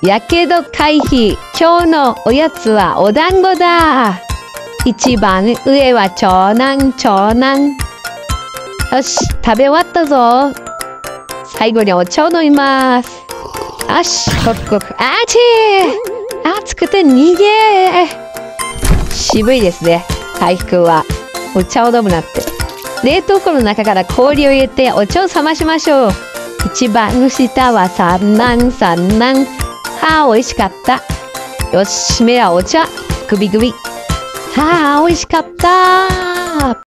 やけど回避。今日のおやつはお団子だ。一番上は長男、長男。よし、食べ終わったぞ。最後にお茶を飲みます。よし、ごくごく。あちー熱くて逃げ渋いですね、回復は。お茶を飲むなって。冷凍庫の中から氷を入れてお茶を冷ましましょう。一番下は三男、三男。あ、美味しかった。よし、締めはお茶。グビグビ。はあ、美味しかった。